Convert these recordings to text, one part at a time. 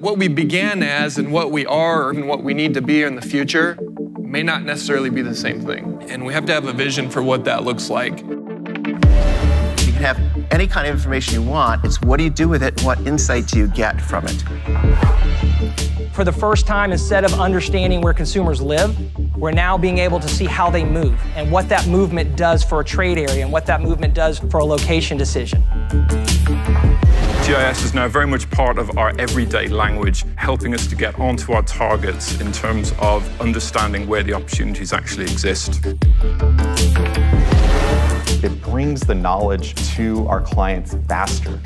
What we began as and what we are and what we need to be in the future may not necessarily be the same thing. And we have to have a vision for what that looks like. You can have any kind of information you want. It's what do you do with it? What insight do you get from it? For the first time, instead of understanding where consumers live, we're now being able to see how they move and what that movement does for a trade area and what that movement does for a location decision. GIS is now very much part of our everyday language, helping us to get onto our targets in terms of understanding where the opportunities actually exist. It brings the knowledge to our clients faster.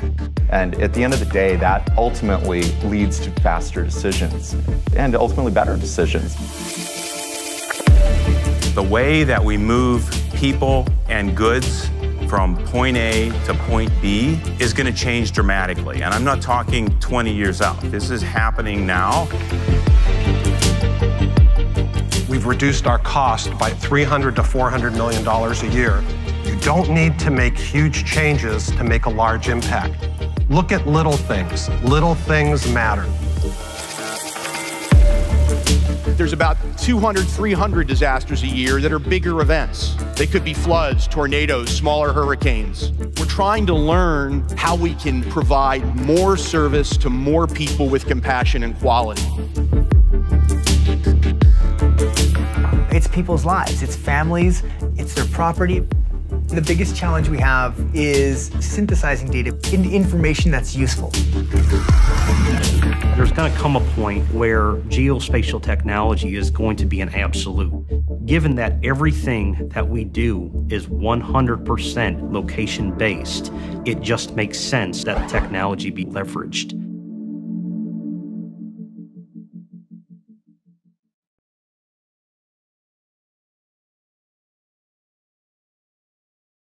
And at the end of the day, that ultimately leads to faster decisions and ultimately better decisions. The way that we move people and goods from point A to point B is going to change dramatically. And I'm not talking 20 years out. This is happening now. We've reduced our cost by 300 to 400 million dollars a year. You don't need to make huge changes to make a large impact. Look at little things. Little things matter. There's about 200, 300 disasters a year that are bigger events. They could be floods, tornadoes, smaller hurricanes. We're trying to learn how we can provide more service to more people with compassion and quality. It's people's lives, it's families, it's their property. The biggest challenge we have is synthesizing data into information that's useful. There's going to come a point where geospatial technology is going to be an absolute. Given that everything that we do is 100% location based, it just makes sense that technology be leveraged.